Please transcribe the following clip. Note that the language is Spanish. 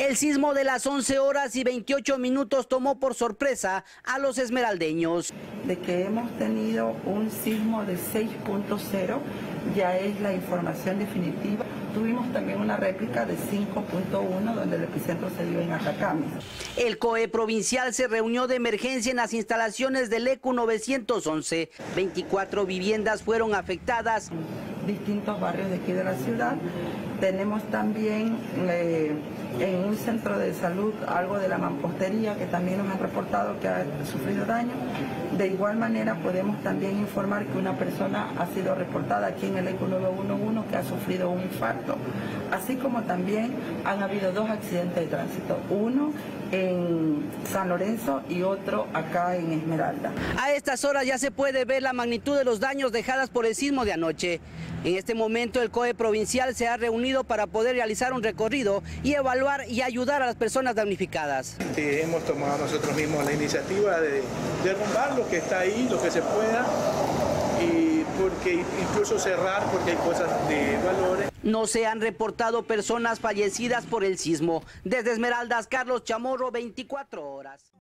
El sismo de las 11 horas y 28 minutos tomó por sorpresa a los esmeraldeños. De que hemos tenido un sismo de 6.0 ya es la información definitiva. Tuvimos también una réplica de 5.1 donde el epicentro se dio en Atacama. El COE provincial se reunió de emergencia en las instalaciones del ECU 911. 24 viviendas fueron afectadas. Distintos barrios de aquí de la ciudad. Tenemos también eh, en un centro de salud algo de la mampostería que también nos han reportado que ha sufrido daño. De igual manera podemos también informar que una persona ha sido reportada aquí en el ECO 911 que ha sufrido un infarto, así como también han habido dos accidentes de tránsito, uno en San Lorenzo y otro acá en Esmeralda. A estas horas ya se puede ver la magnitud de los daños dejadas por el sismo de anoche. En este momento el COE provincial se ha reunido para poder realizar un recorrido y evaluar y ayudar a las personas damnificadas. hemos tomado nosotros mismos la iniciativa de derrumbar lo que está ahí, lo que se pueda, y porque incluso cerrar porque hay cosas de valores. No se han reportado personas fallecidas por el sismo. Desde Esmeraldas, Carlos Chamorro, 24 horas.